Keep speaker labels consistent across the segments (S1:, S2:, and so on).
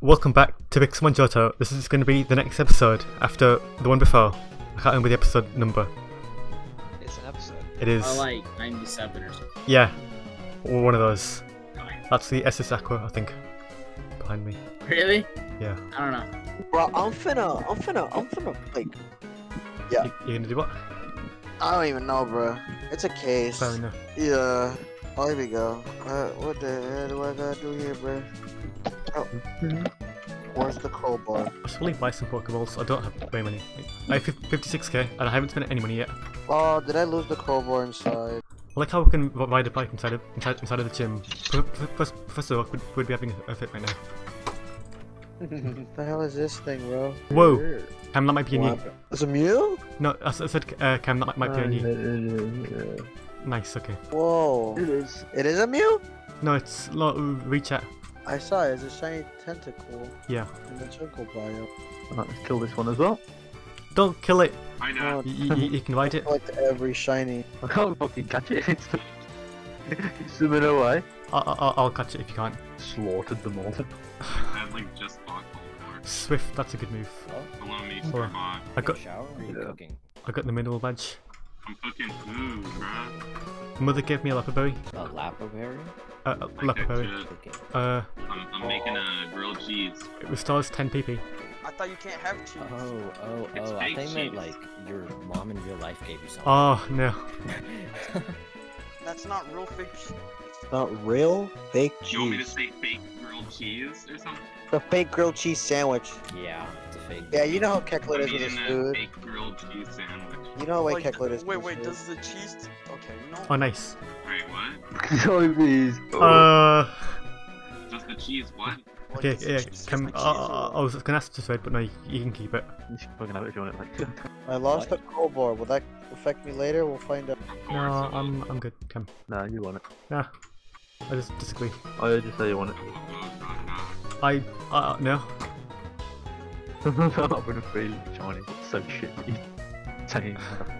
S1: welcome back to Pixelmon Johto. This is going to be the next episode after the one before. I can't remember the episode number.
S2: It's an episode.
S1: It is,
S3: Or like 97 or something.
S1: yeah, one of those.
S3: Fine.
S1: That's the SS Aqua, I think, behind me.
S3: Really?
S1: Yeah.
S3: I don't know.
S4: Bro, I'm finna, I'm finna, I'm finna, like, Yeah.
S1: You, you're gonna do what?
S4: I don't even know, bro. It's a case.
S1: Fair enough.
S4: Yeah. Oh, here we go. Uh, what the hell do I gotta do here, bro? Oh. Where's the crowbar?
S1: I should probably buy some Pokeballs. I don't have very many. I have 56k and I haven't spent any money yet.
S4: Oh, did I lose the crowbar inside?
S1: I like how we can ride a bike inside of, inside, inside of the gym. First, Pro- Professor Professor Oak would, would be having a fit right now.
S4: What the hell is this thing, bro?
S1: Whoa! Cam, that might be a new.
S4: It's a mule?
S1: No, I said uh, Cam, that might, might be a new. Nice, okay.
S4: Whoa. It is. It is a Mew?
S1: No, it's lo- WeChat.
S4: I saw it. It's a shiny tentacle
S1: Yeah.
S4: in the circle bio.
S5: Alright, let's kill this one as well.
S1: Don't kill it.
S6: I know.
S4: Oh,
S1: You, you, you can ride it.
S4: collect every shiny.
S5: I can't fucking catch it. It's, it's swimming away.
S1: I, I, I'll catch it if you can't.
S5: Slaughtered them all.
S6: I like just bought Bulbasaur.
S1: Swift, that's a good move.
S6: Allow me
S1: Hold on. I got
S2: shower or are you
S5: Yeah.
S1: I got the mineral badge.
S6: I'm cooking food, bruh.
S1: Mother gave me a Leppa Berry.
S2: A lapberry?
S1: Uh, a
S6: Like
S1: leper
S6: that
S1: berry.
S6: shit.
S1: Uh,
S6: I'm, I'm making a grilled cheese.
S1: it restores 10 PP.
S7: I thought you can't have cheese.
S2: Oh, oh,
S6: It's
S2: oh, I think meant
S6: cheese.
S2: like your mom in real life gave you something.
S1: Oh, no.
S7: That's not real fake cheese.
S4: It's not real fake
S6: You want me to
S4: cheese.
S6: say fake grilled cheese or something?
S4: The fake grilled cheese sandwich.
S2: yeah, it's a fake.
S4: Yeah, you know how Keklet is with
S6: eating
S4: his food.
S6: fake grilled cheese sandwich.
S4: You know how way
S7: Like,
S4: Keklet is.
S7: wait, wait,
S4: his
S7: does the cheese? Okay, you know.
S1: Oh, nice.
S6: Wait, what?
S5: Zombies.
S1: Uh,
S6: Does the cheese what?
S1: Okay,
S7: does
S1: yeah,
S7: cheese taste
S1: Cam, I,
S7: cheese,
S1: I, I was gonna ask to trade, but no, you, you can keep it.
S5: You should fucking have it if you want it. Like.
S4: I lost the crowbar. Will that affect me later? We'll find out.
S1: No. I'm, I'm good, Cam.
S5: nah, you want it.
S1: Nah, I just disagree.
S5: I heard you say you want it.
S6: Oh,
S1: I, uh, no.
S5: I'm gonna feel shiny. So shitty.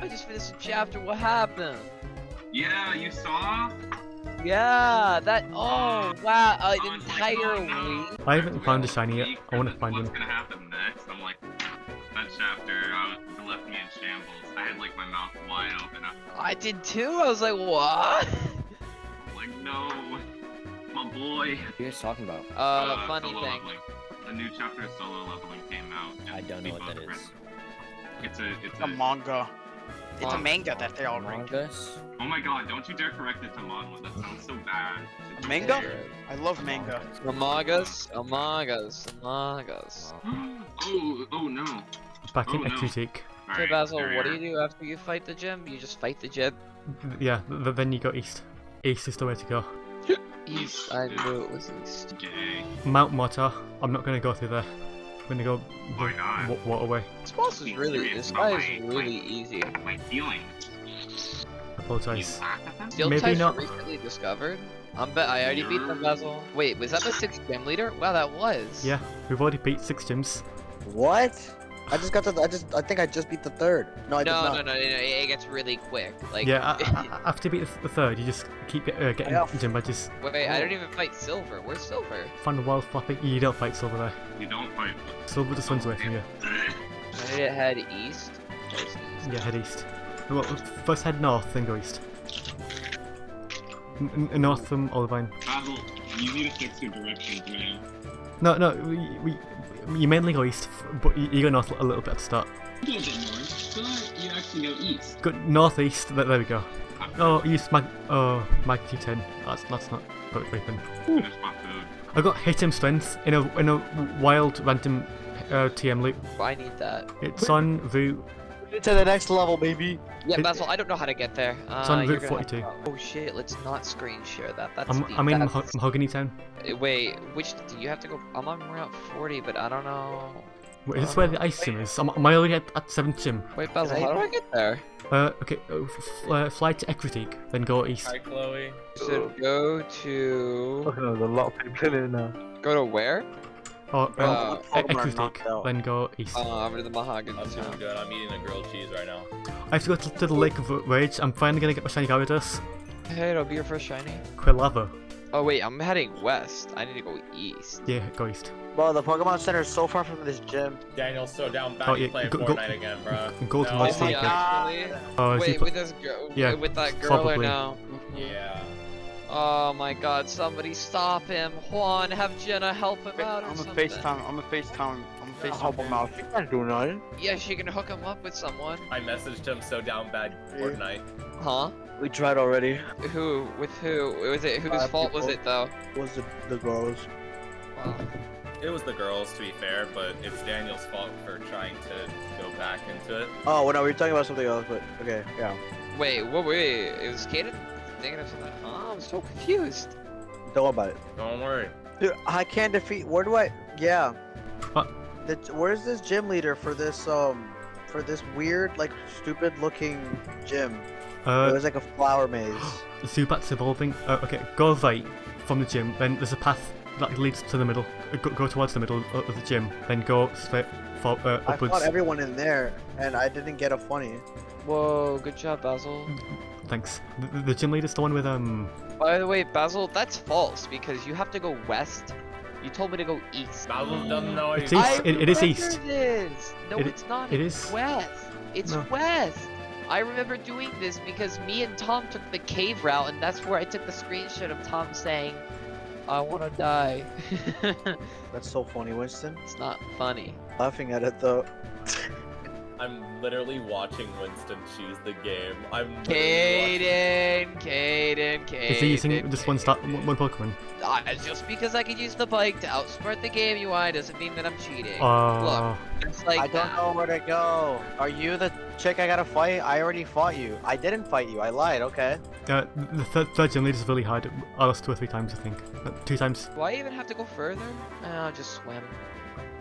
S8: I just finished a chapter. What happened?
S6: Yeah, you saw?
S8: Yeah, that. Oh wow,
S6: I
S8: an
S6: was like,
S8: entire
S6: oh, no.
S8: week.
S1: I haven't found a shiny yet. I wanna
S6: and
S1: find
S6: what's
S1: one.
S6: gonna happen next? I'm like, that chapter uh, it left me in shambles. I had like my mouth wide open.
S8: I did too. I was like, what?
S6: like, no, my boy.
S2: What are you guys talking about?
S8: Uh, funny
S6: solo
S8: thing.
S6: Leveling. A new chapter of solo leveling came out.
S2: I don't know what that
S6: both read
S2: is.
S6: it. It's a, it's
S7: a
S6: a.
S7: manga. It's a
S8: Manga.
S7: manga that they all read.
S2: Mangas?
S6: Oh my god! Don't you dare correct it to manhwa. That sounds so bad.
S7: Manga? I love manga.
S8: Among Us, Among Us, Among Us.
S6: oh, oh no.
S1: Back
S6: Oh,
S1: in
S6: no.
S1: Exotique.
S8: Hey
S6: Alright,
S8: Basil, what do you do after you fight the gym? You just fight the gym.
S1: Yeah, th- then you go east. East is the way to go.
S8: East. I knew it was east.
S6: Gay.
S1: Mount Mortar. I'm not gonna go through there. I'm gonna go
S6: Why
S1: the
S6: not?
S1: wa- waterway.
S8: This boss is really. This guy is really easy.
S6: My feelings.
S1: Apologize.
S6: You laugh?
S8: Steel
S1: Maybe
S8: types
S1: not.
S8: recently discovered. I'm bet I already beat them, Basil. Wait, was that the sixth gym leader? Wow, that was.
S1: Yeah, we've already beat six gyms.
S4: What? I just got to. I just. I think I just beat the third. No, I
S8: No,
S4: did
S8: no,
S4: not.
S8: no, no, no, it gets really quick. Like,
S1: yeah, a- a- a- after you beat the, the third, you just keep uh, getting
S4: Yeah.
S1: gym badges.
S8: wait, I don't even fight Silver. Where's Silver?
S1: Find a wild flappy. You don't fight silver there.
S6: You don't fight.
S1: Silver just runs away from you.
S8: I need to head east. East?
S1: Yeah, head east. Well, first head north, then go east. N- n- north from Olivine.
S6: Basil, you need to fix your directions, man.
S1: No, no, we, we, you mainly go east, but you, go north a little bit at the start.
S6: A little bit north, but you actually go east.
S1: Go northeast. There, there we go. Oh, east mag. Oh, magnitude 10. That's that's not good weapon. I got hit him strength in a in a wild random uh, TM loop.
S8: I need that.
S1: It's on route.
S4: To the next level, baby.
S8: Yeah,
S1: It-
S8: Basil, I don't know how to get there. Uh,
S1: It's on Route 42.
S8: to- Oh shit, let's not screen share that. That's
S1: I'm
S8: the,
S1: I'm in
S8: that's...
S1: Maho- Mahogany Town.
S8: Uh, Wait, which do you have to go? I'm on Route 40, but I don't know.
S1: Wait, is this where the ice gym is? Am, am I already at, at seventh gym?
S8: Wait, Basil, how do I get there?
S1: Uh, okay. Uh, f- f- uh, fly to Ecruteak, then go east.
S9: Hi, Chloe.
S8: So go to
S5: Fucking hell, there's a lot of people in there now.
S8: go to where?
S1: Or
S8: Uh,
S4: Pokemon knocked
S1: Ecruteak,
S4: out.
S1: then go east.
S8: Uh, over to the Mahogany.
S9: I'm doing good. I'm eating a grilled cheese right now.
S1: I have to go to, to the Lake of Rage. I'm finally gonna get my shiny Gyarados.
S8: Hey, it'll be your first shiny.
S1: Quilava.
S8: Oh wait, I'm heading west. I need to go east.
S1: Yeah, go east.
S4: Bro, the Pokemon Center is so far from this gym.
S9: Daniel's so down bad
S1: Oh, yeah,
S9: playing
S1: go- go-
S9: again, bro.
S1: go to
S9: no.
S1: my
S8: Is he
S1: Oh,
S8: Wait, with this girl,
S1: Yeah,
S8: with that girl or
S1: probably.
S8: no?
S9: Yeah.
S8: Oh my god, somebody stop him. Juan, have Jenna help him out or
S7: I'm a. FaceTime. I'm a FaceTime. I'm a FaceTime.
S4: Help him out. You can't do nothing.
S8: Yeah, she can hook him up with someone.
S9: I messaged him so down bad Fortnite.
S8: Huh?
S4: We tried already.
S8: Who? With who? Was it whose
S4: Five
S8: fault was it though?
S4: Was the the girls?
S8: Wow.
S9: It was the girls, to be fair, but it's Daniel's fault for trying to go back into it.
S4: Oh, well, no, we were talking about something else, but okay, yeah.
S8: Wait, what? Wait, it was Kaden thinking of something. Huh? I'm so confused.
S4: Don't worry about it.
S9: Don't worry.
S4: Dude, I can't defeat. Where do I? Yeah.
S1: What?
S4: The, where's this gym leader for this um for this weird like stupid looking gym? it
S1: Uh,
S4: was like a flower maze.
S1: Zubat's evolving. Uh, okay, go right from the gym, then there's a path that leads to the middle. Uh, Go, go towards the middle of of the gym, then go straight for, uh,
S4: I
S1: upwards.
S4: fought everyone in there, and I didn't get a funny.
S8: Whoa, good job, Basil.
S1: Thanks. The, the gym leader's the one with um.
S8: By the way, Basil, that's false because you have to go west. You told me to go east.
S9: Basil doesn't know
S1: It's east. It- it is east.
S8: This. No,
S1: It
S8: it's not.
S1: it
S8: it's
S1: is.
S8: west. It's
S1: No.
S8: west. I remember doing this because me and Tom took the cave route, and that's where I took the screenshot of Tom saying, "I want to die."
S4: That's so funny, Winston.
S8: it's not funny.
S4: Laughing at it though.
S9: I'm literally watching Winston choose the game. I'm
S8: Caden, Caden, Caden.
S1: Is he using just one start, one one Pokemon?
S8: Uh, just because I can use the bike to outsmart the game UI doesn't mean that I'm cheating.
S1: Uh,
S8: It's like
S4: I don't
S8: that.
S4: know where to go. Are you the chick I gotta fight? I already fought you. I didn't fight you. I lied. Okay.
S1: uh, the third, third gym leader's really hard. I lost two or three times, I think. Uh, two times.
S8: Do I even have to go further? Uh, I'll just swim.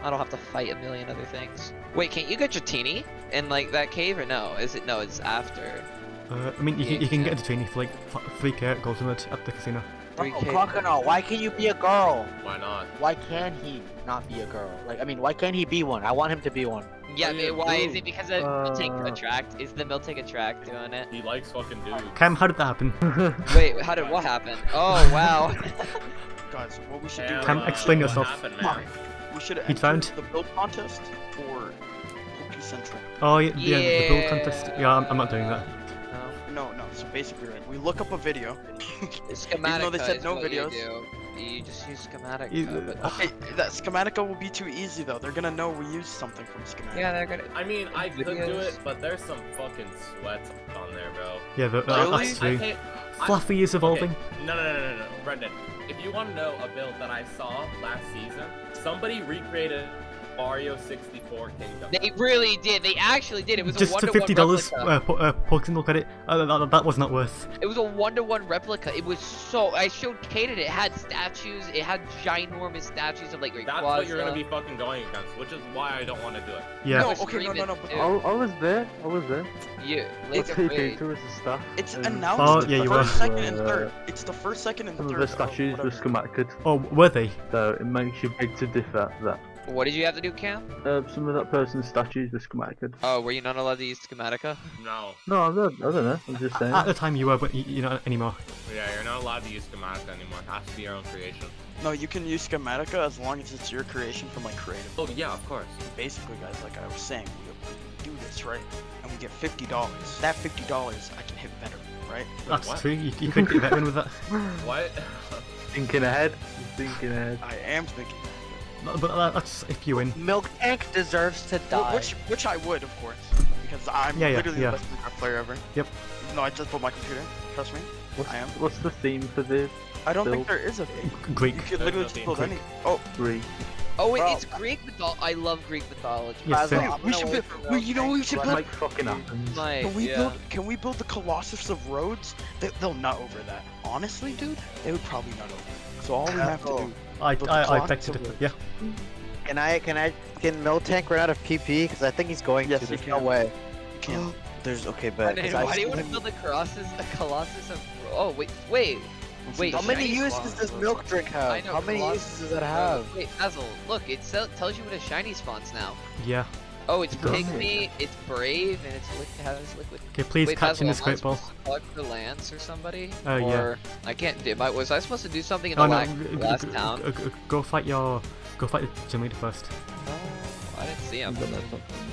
S8: I don't have to fight a million other things. Wait, can't you get Dratini in like that cave or no? Is it no? It's after.
S1: Uh, I mean, you can, you can get into training for like f- 3k at Goldenrod at the casino.
S4: Oh,
S8: 3K.
S4: Crocodile, why can't you be a girl?
S9: Why not?
S4: Why can he not be a girl? Like, I mean, why can't he be one? I want him to be one.
S8: Yeah,
S9: What do you
S8: but why is it because of Miltank
S5: Uh.
S8: attract? Is the Miltank attract doing it?
S9: He likes fucking dudes.
S1: Cam, how did that happen?
S8: Wait, how did what happen? Oh wow.
S7: Guys, what we should
S9: Cam,
S7: do?
S1: Cam,
S7: right now-
S1: explain
S9: what
S1: yourself.
S9: happened, man?
S7: We should
S1: He
S7: enter
S1: found-
S7: the build contest for Poke Central.
S1: Oh, yeah, yeah, the build contest. Yeah, I'm, I'm not doing that.
S8: no.
S7: No, no. So basically, right, we look up a video.
S8: Even though
S7: they said
S8: is
S7: no
S8: what
S7: videos.
S8: You, just use Schematica.
S1: You-
S7: Okay, that Schematica will be too easy though. They're gonna know we used something from Schematica.
S8: Yeah, they're gonna.
S9: I mean, I could do it, but there's some fucking sweat on there, bro.
S1: Yeah, the, uh,
S7: Really?
S1: that's
S9: I
S1: true. Fluffy is evolving.
S9: Okay, No, no, no, no, no, Brendan. If you want to know a build that I saw last season, somebody recreated Mario 64 Kingdom.
S8: They really did. They actually did. It was a
S1: Just
S8: one
S1: for
S8: to
S1: fifty
S8: one
S1: dollars,
S8: replica.
S1: uh, po- uh, Pokemon credit. Uh, that, that was not worth.
S8: It was a one-to-one replica. It was so. I showed Kaden. It had statues. It had ginormous statues of like
S9: That's what you're gonna be fucking going against, which is why I don't want to do it.
S1: Yeah.
S7: No,
S8: was
S7: okay, no, no, no, but-
S5: I, I was there. I was there.
S8: Yeah.
S5: I
S8: Look
S5: took
S8: at me.
S5: to as a staff.
S7: It's
S5: and
S7: announced
S1: Oh, yeah, you
S7: first,
S1: were.
S7: second, and
S5: Uh,
S7: third. It's the first, second, and
S5: Some
S7: third.
S5: of the statues were
S7: whatever.
S5: schematic,
S1: Oh, were they?
S5: so it makes you beg to differ that.
S8: What did you have to do, Cam?
S5: Uh, some of that person's statues were schematic.
S8: Oh, were you not allowed to use Schematica?
S9: No.
S5: No, I don't, I don't know. I'm just saying.
S1: At the time you were, but you're not anymore.
S9: Yeah, you're not allowed to use Schematica anymore. It has to be your own creation.
S7: No, you can use Schematica as long as it's your creation from like creative.
S9: Oh yeah, of course.
S7: Basically, guys, like I was saying, we, we do this right, and we get fifty dollars. That fifty dollars, I can hit better, right?
S1: That's
S9: what?
S1: true. You, you could get better with that.
S9: What?
S5: Thinking ahead. Thinking ahead.
S7: I am thinking.
S1: No, But that- that's uh, if you win.
S4: Milk Tank deserves to die.
S7: Which, which I would, of course, because I'm
S1: Yeah, yeah,
S7: literally
S1: yeah.
S7: the best Minecraft player ever.
S1: Yep.
S7: Even though I just built my computer. Trust me.
S5: What's,
S7: I am.
S5: what's the theme for this?
S7: I don't think there is a thing.
S1: Greek.
S7: You could
S9: There's
S7: literally just
S9: theme.
S7: build any. Oh,
S5: three?
S8: Oh wait,
S4: Bro.
S8: it's Greek mythology. I love Greek mythology.
S1: Yes,
S4: Basil,
S7: we should build. We, you know,
S4: Tank
S7: we should
S4: run
S7: build.
S5: Like fucking happens.
S8: Like,
S7: Can we
S8: yeah.
S7: build? Can we build the Colossus of Rhodes? They, they'll nut over that. Honestly, dude, they would probably nut over. So all we have to do.
S1: I,
S7: But the
S1: I, I
S7: clock
S1: beg to differ. Yeah.
S4: Can I? Can I? Can Miltank run out of PP? Because I think he's going
S7: Yes,
S4: to.
S7: he
S4: There's no
S7: can.
S4: way.
S7: You can't.
S4: There's okay,
S8: Why,
S4: but
S8: do- why do you want to build a Colossus? A Colossus of. Oh wait, wait. Wait,
S4: How many uses
S8: spawn.
S4: does milk drink have?
S8: I know,
S4: How many
S8: Colossus
S4: uses does that
S8: Uh,
S4: have?
S8: Wait, Basil, look, it tells you what a shiny spawns now.
S1: Yeah.
S8: Oh, it's
S1: Does it?
S8: pygmy, it's brave, and it's liquid. Has liquid.
S1: Okay, please
S8: Wait,
S1: catch in this
S8: am I
S1: great ball.
S8: Plug for Lance or somebody?
S1: Uh, yeah.
S8: or I can't. Did, I, was I supposed to do something in
S1: Oh
S8: the
S1: no,
S8: last,
S1: g- g-
S8: last
S1: g-
S8: town?
S1: g- g- go fight your, go fight the gym leader first.
S8: Oh, I didn't see him.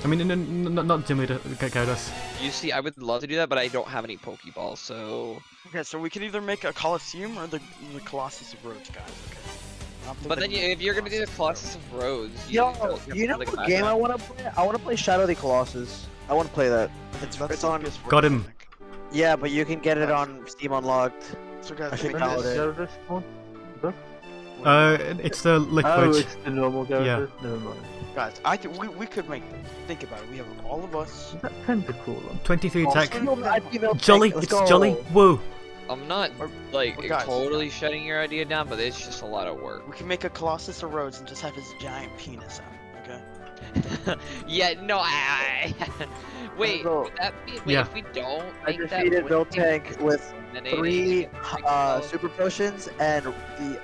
S1: I mean, no, no, no, not gym leader, G- Gyarados.
S8: You see, I would love to do that, but I don't have any Pokeballs, so.
S7: Okay, so we can either make a Coliseum or the the Colossus of Rhodes, guys. Okay. I don't think
S8: But then, you, if you're gonna do the
S7: Colossus.
S8: Colossus of Rhodes, you
S4: Yo,
S8: don't
S4: you know what
S8: like
S4: game I want to play? I want to play Shadow of the Colossus. I want to play that. It's, it's on.
S1: Got him.
S4: Yeah, but you can get it on Steam Unlocked.
S7: So guys,
S4: I
S7: can
S4: should
S7: we
S4: download
S7: just-
S4: it.
S5: Gyarados one?
S1: Uh, it's the liquid.
S5: Oh, it's the normal Gyarados?
S1: Yeah.
S5: Never mind.
S7: guys, I think we, we could make this. Think about it. We have all of us.
S5: Is that Tentacruel?
S1: 23
S4: Oh,
S1: attack.
S4: female- female
S1: Jolly, it's
S4: go.
S1: Jolly. Whoa.
S8: I'm not
S7: Or-
S8: like
S7: or guys,
S8: totally shutting your idea down, but it's just a lot of work.
S7: We can make a Colossus of Rhodes and just have his giant penis out. Okay.
S8: yeah, no, I. I wait,
S4: go.
S8: would that be? Wait,
S1: Yeah.
S8: if we don't
S4: I
S8: make that,
S4: defeated
S8: would
S4: Tank with three uh, super potions and the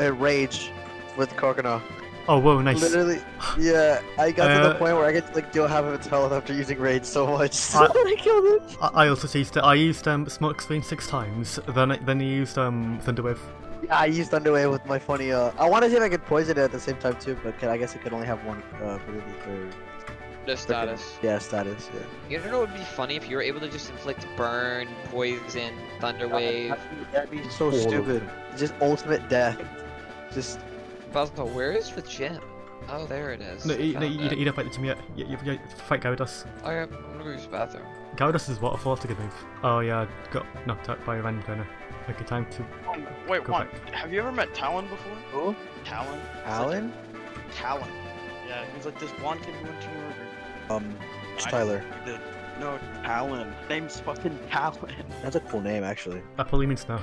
S4: uh, rage with Kokona.
S1: Oh, whoa, nice.
S4: Literally, yeah. I got to
S1: Uh,
S4: the point where I get to like deal half of its health after using rage so much. So
S1: I-
S4: I killed it.
S1: I, I also used it. I used um, smoke screen six times. Then I, then I used um, thunderwave.
S4: Yeah, I used Thunderwave with my funny. Uh, I want to see if I could poison it at the same time too, but can, I guess it could only have one uh, ability for
S8: The status.
S4: yeah status. Yeah.
S8: You know what would be funny if you were able to just inflict burn, poison, thunder wave.
S4: That'd be so
S5: All
S4: stupid. Just ultimate death. Just
S8: Basil, where is the gym? Oh, there it is.
S1: No, you, no,
S8: found
S1: you, you don't fight the gym yet. You, you, you fight Gyarados.
S8: Oh, yeah, I'm gonna go use the bathroom.
S1: Gyarados is waterfall to good move. Oh yeah, I got knocked out by a random trainer. Okay, time to
S7: Wait,
S1: Go
S7: one.
S1: back.
S7: Have you ever met Talon before?
S4: who?
S7: Talon.
S4: Alan?
S7: Talon. Yeah, he's like this blonde kid who went to your room.
S4: Um, it's
S7: I-
S4: Tyler.
S7: He did. No, Talon. Name's fucking Talon.
S4: That's a cool name actually.
S1: that probably means no.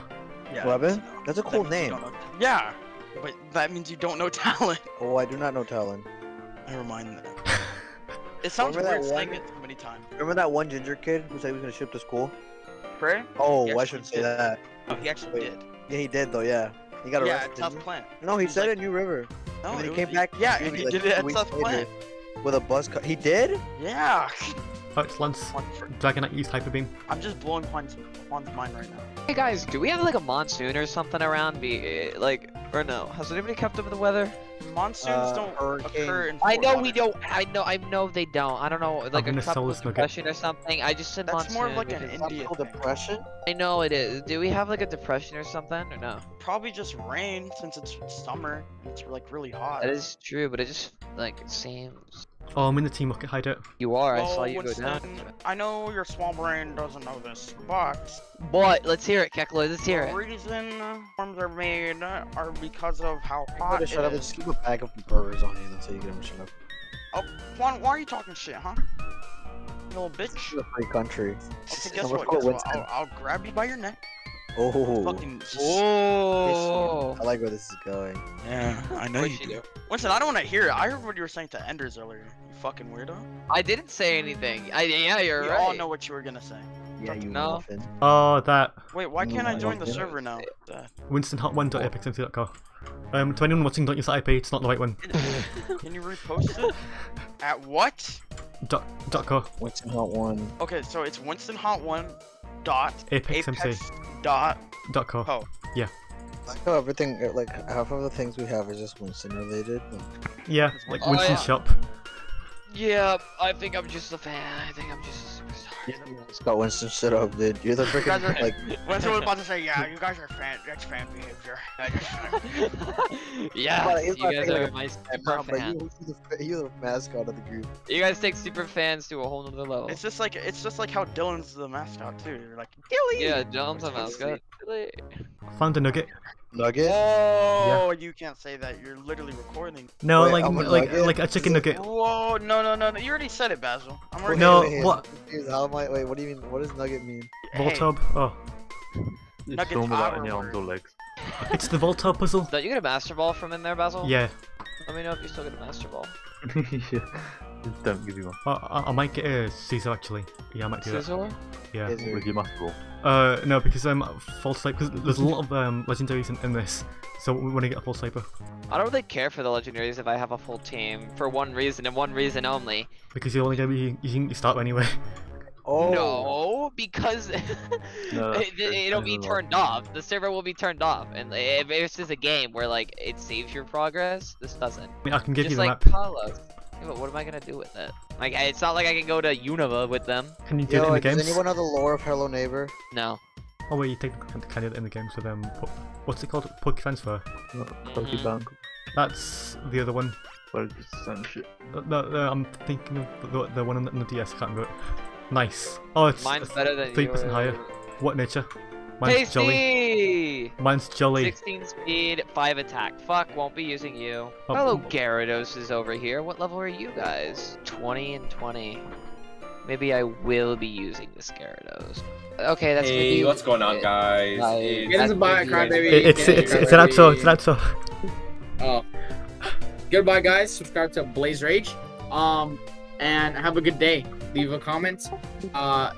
S7: Yeah.
S4: Weapon? That's a cool name.
S7: Yeah, but that means you don't know Talon.
S4: Oh, I do not know Talon.
S7: Never mind that. It sounds
S4: Remember that
S7: weird saying
S4: one-
S7: it so many times.
S4: Remember that one ginger kid who said he was gonna ship to school?
S7: Pray?
S4: Oh,
S7: He
S4: I shouldn't say
S7: did.
S4: that.
S7: Oh, he actually
S4: Wait.
S7: did.
S4: Yeah, he did though. Yeah, he got
S7: Yeah,
S4: arrested.
S7: at South
S4: didn't
S7: Plant.
S4: No, he
S7: He's
S4: said
S7: like-
S4: it in New River.
S7: No,
S4: And
S7: it
S4: he
S7: was-
S4: came back.
S7: Yeah, and he
S4: like,
S7: did it at South Plant.
S4: with a buzz cut. He did?
S7: Yeah.
S1: Oh, it's Lance. Dragonite used Hyper Beam.
S7: I'm just blowing Juan's, Juan's mind right now.
S8: Hey guys, do we have like a monsoon or something around? Be like, or no? Has anybody kept up with the weather?
S7: Monsoons
S4: Uh,
S7: don't
S4: hurricane.
S7: occur in
S8: I
S7: Fort
S8: know we don't. I know. I know they don't. I don't know. Like
S1: gonna
S8: a
S1: sell
S8: tropical
S1: this nugget.
S8: depression or something. I just said
S7: That's
S8: monsoon.
S7: more of like an
S8: because-
S7: India
S4: depression?
S8: I know it is. Do we have like a depression or something or no?
S7: Probably just rain since it's summer. It's like really hot.
S8: That is true, but it just like it seems.
S1: Oh, I'm in the Team Rocket hideout.
S8: You are. I
S7: Well,
S8: saw oh, you go down.
S7: I know your small brain doesn't know this, but
S8: But let's hear it, Keklo. Let's hear
S7: the
S8: it.
S7: reason forms are made are because of how
S4: I'm
S7: hot
S4: gonna
S7: it
S4: shut up just keep a bag of burgers on you. That's how you get him to shut up.
S7: Oh, Juan, why are you talking shit, huh? You little
S4: This
S7: bitch.
S4: is a free country.
S7: Okay, guess
S4: Let's
S7: what? Guess what? I'll, I'll grab you by your neck.
S4: Oh,
S7: Fucking.
S8: Oh.
S4: I like where this is going.
S7: Yeah, I know
S8: What'd
S7: you
S8: she
S7: do. Winston, I don't want to hear it. I heard what you were saying to Enders earlier. You fucking weirdo.
S8: I didn't say anything. I yeah, you're
S7: we
S8: right.
S7: all know what you were gonna say.
S4: Yeah, you
S8: No.
S4: muffin.
S1: Oh, that
S7: Wait, why can't I
S4: Mm,
S7: join the
S4: okay.
S7: server now? Uh,
S1: WinstonHot1.apexmc.co. Um, to anyone watching, don't use that IP. It's not the right one.
S7: can you repost it? At what?
S1: Dot, dot co.
S4: What's in hot one?
S7: Okay, so it's Winston Hot One dot
S1: Apex MC.
S7: Dot
S1: Dot co.
S7: Oh.
S4: Yeah. like how everything, uh, like half of the things we have is just Winston related. Like,
S1: Yeah, like
S8: Oh,
S1: Winston's
S8: yeah.
S1: shop.
S8: Yeah, I think I'm just a fan. I think I'm just a superstar.
S4: Scott Winston, shut up, dude. You're the freaking
S7: guys are-
S4: like.
S7: Winston was about to say, yeah, you guys are fan. That's fan behavior.
S8: yeah, you guys
S4: saying
S8: are
S4: like-
S8: my super fan.
S4: you, you're, the, you're the mascot of the group.
S8: You guys take super fans to a whole nother level.
S7: It's just like it's just like how Dylan's the mascot too. You're like Dilly.
S8: Yeah, Dylan's a
S7: It's
S8: mascot.
S1: Found a nugget.
S4: Nugget.
S7: Oh, you can't say that. You're literally recording.
S1: No,
S4: Wait,
S1: like
S4: I'm a
S1: like
S4: nugget?
S1: like a chicken nugget.
S7: Whoa, no, no, no, no. You already said it, Basil. I'm already.
S1: No,
S4: wait, wait,
S1: what?
S4: I'm. How am I? Wait, what do you mean? What does nugget mean?
S7: Hey,
S1: Voltorb. Oh,
S5: It's
S7: Nuggets
S5: normal without any arms or legs.
S1: it's the Voltorb puzzle.
S8: Don't you get a master ball from in there, Basil?
S1: Yeah.
S8: Let me know if you still get a master ball.
S5: yeah. Don't give you one.
S1: I, I, I might get a Scizor actually. Yeah, I might do that.
S8: Scizor?
S1: Yeah.
S4: Is
S5: With your master ball.
S1: Uh, no, because um, full sniper. Because there's a lot of um legendaries in, in this, so we want to get a full sniper
S8: I don't really care for the legendaries if I have a full team for one reason and one reason only.
S1: because you're only gonna be using your start anyway.
S4: Oh.
S8: No, because
S5: No,
S8: it,
S5: true.
S8: it'll be
S5: Another one.
S8: turned off. The server will be turned off, and if this is a game where like it saves your progress, this doesn't.
S1: I mean, I can give
S8: Just
S1: you the
S8: like
S1: map.
S8: Palos. Yeah, but what am I gonna do with it? Like, it's not like I can go to Unova with them.
S1: Can you do it
S4: Yo,
S1: in the
S4: does
S1: games?
S4: anyone know the lore of Hello Neighbor?
S8: No.
S1: Oh wait, you take the kind of in the games with um, what's it called? Poke transfer.
S5: Pokebank.
S1: That's the other one.
S5: But it's the same shit.
S1: No, no, I'm thinking of the, the one on the, on the DS. I can't remember. it. Nice. Oh, it's
S8: Mine's better than
S1: three percent higher. What nature? Mine's jolly.
S8: Tasty!
S1: Mine's jolly.
S8: 16 speed, 5 attack. Fuck, won't be using you.
S1: Oh,
S8: Hello. Gyarados is over here. What level are you guys? 20 and 20. Maybe I will be using this Gyarados. Okay, that's
S9: Hey,
S8: maybe-
S9: what's going on, guys?
S8: I-
S9: It's-
S3: Get us a buy,
S8: maybe
S3: crybaby.
S1: It's
S3: Get
S1: it's it's an outro. It's an
S3: crybaby.
S1: outro.
S3: Oh. Goodbye, guys. Subscribe to Blazerage. Um, and have a good day. Leave a comment. Uh,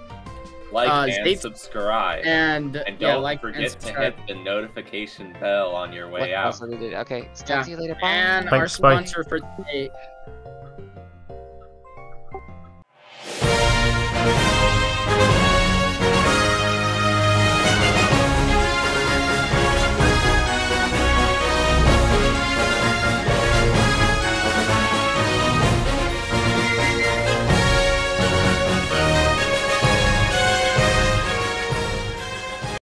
S9: like
S3: uh,
S9: and
S3: stay-
S9: subscribe.
S3: and,
S9: And don't
S3: like and
S9: forget to hit the notification bell on your way
S8: else
S9: out.
S8: did we do? Okay, talk
S3: Yeah.
S8: to you later. Bye.
S3: And our
S1: Thanks, bye.
S3: sponsor for today